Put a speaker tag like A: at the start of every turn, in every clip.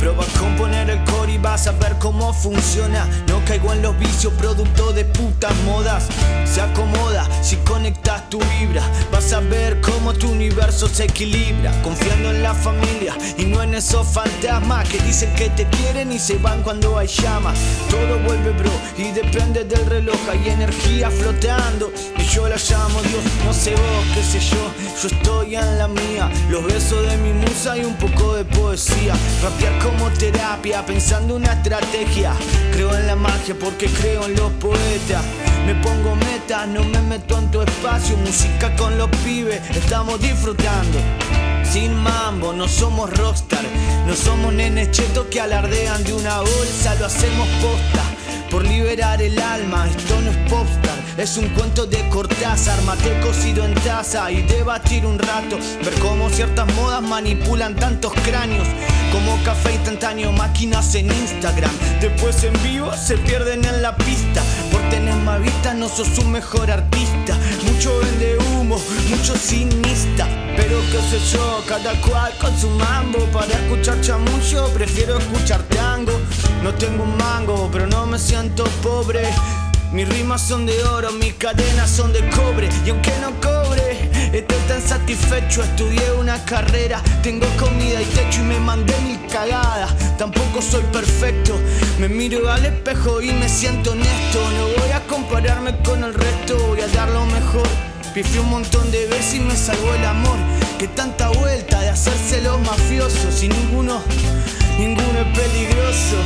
A: Prueba a componer el core y vas a ver cómo funciona. No caigo en los vicios producto de putas modas. Se acomoda si conectas tu vibra. Vas a ver cómo tu universo se equilibra. Confiando en la familia y no en esos fantasmas que dicen que te quieren y se van cuando hay llama. Todo vuelve, bro, y depende del reloj. Hay energía flotando y yo la llamo Dios. No sé vos, qué sé yo, yo estoy en la mía. Los besos de mi musa y un poco de poesía. Rapear como terapia, pensando una estrategia. Creo en la magia porque creo en los poetas. Me pongo no me meto en tu espacio. Música con los pibes, estamos disfrutando. Sin mambo, no somos rockstar. No somos nenes chetos que alardean de una bolsa, lo hacemos posta. Por liberar el alma, esto no es popstar, es un cuento de Cortázar, mate cocido en taza y debatir un rato, ver cómo ciertas modas manipulan tantos cráneos, como café instantáneo, máquinas en Instagram, después en vivo se pierden en la pista, no sos un mejor artista, mucho vende humo, mucho cinista, pero qué sé yo, cada cual con su mambo, para escuchar chamullo prefiero escuchar tango, no tengo un mango, pero no me siento pobre. Mis rimas son de oro, mis cadenas son de cobre. Y aunque no cobre, estoy tan satisfecho. Estudié una carrera, tengo comida y techo y me mandé mil cagadas. Tampoco soy perfecto. Me miro al espejo y me siento honesto. Compararme con el resto, voy a dar lo mejor. Pifié un montón de veces y me salvó el amor. Que tanta vuelta de hacerse los mafiosos y ninguno, ninguno es peligroso.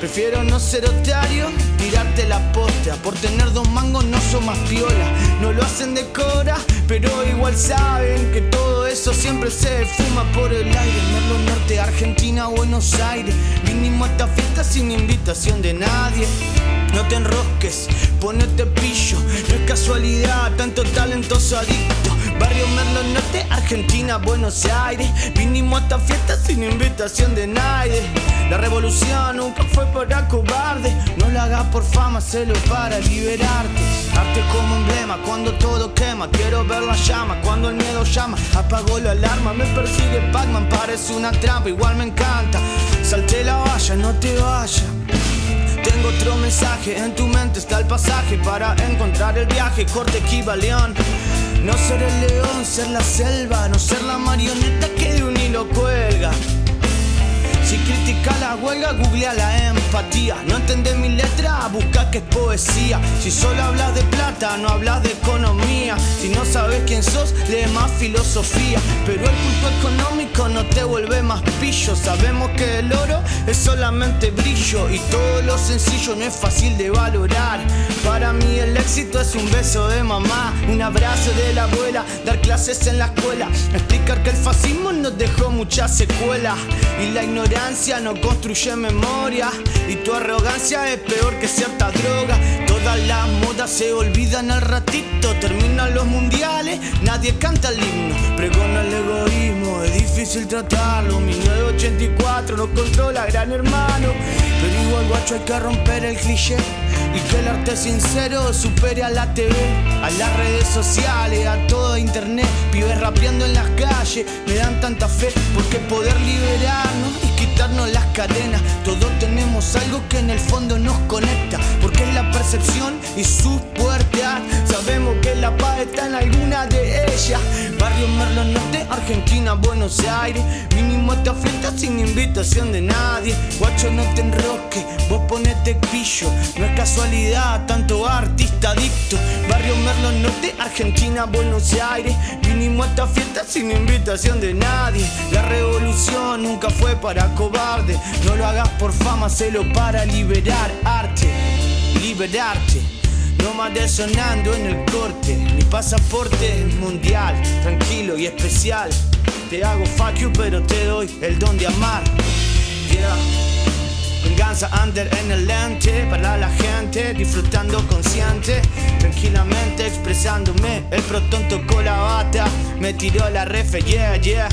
A: Prefiero no ser otario, tirarte la posta. Por tener dos mangos no son más piola. No lo hacen de cora, pero igual saben que todo eso siempre se fuma por el aire. Merlo Norte, Argentina, Buenos Aires. Vinimos a esta fiesta sin invitación de nadie. No te enrosques, ponete pillo. No es casualidad, tanto talentoso adicto. Barrio Merlo Norte, Argentina, Buenos Aires. Vinimos a esta fiesta sin invitación de nadie. La revolución nunca fue para cobarde. No la hagas por fama, hacelo para liberarte. Arte como emblema cuando todo quema. Quiero ver la llama cuando el miedo llama. Apagó la alarma, me persigue Pac-Man. Parece una trampa, igual me encanta. Salté la valla, no te vayas. En tu mente está el pasaje para encontrar el viaje, corte equivalión. No ser el león, ser la selva, no ser la marioneta que critica la huelga, googlea la empatía. No entendés mi letra, busca que es poesía. Si solo hablas de plata, no hablas de economía. Si no sabes quién sos, lee más filosofía. Pero el culto económico no te vuelve más pillo. Sabemos que el oro es solamente brillo. Y todo lo sencillo no es fácil de valorar. Para mí el éxito es un beso de mamá, un abrazo de la abuela, dar clases en la escuela, explicar que el fascismo nos dejó muchas secuelas y la ignorancia no construye memoria y tu arrogancia es peor que cierta droga. Todas las modas se olvidan al ratito, terminan los mundiales, nadie canta el himno, pregona el egoísmo, es difícil tratarlo. 1984 no controla gran hermano, pero igual guacho hay que romper el cliché. Y que el arte sincero supere a la TV, a las redes sociales, a todo internet. Pibes rapeando en las calles, me dan tanta fe porque poder liberarnos quitarnos las cadenas. Todos tenemos algo que en el fondo nos conecta, porque es la percepción y sus puertas. Sabemos que la paz está en alguna de Barrio Merlo Norte, Argentina, Buenos Aires. Mínimo esta fiesta sin invitación de nadie. Guacho, no te enrosques, vos ponete pillo. No es casualidad, tanto artista adicto. Barrio Merlo Norte, Argentina, Buenos Aires. Vinimos a esta fiesta sin invitación de nadie. La revolución nunca fue para cobarde. No lo hagas por fama, hacelo para liberar arte. Liberarte. Más sonando en el corte. Mi pasaporte es mundial, tranquilo y especial. Te hago fuck you, pero te doy el don de amar. Yeah. Venganza under en el lente para la gente, disfrutando consciente, tranquilamente expresándome. El protón tocó la bata, me tiró la refe, yeah, yeah.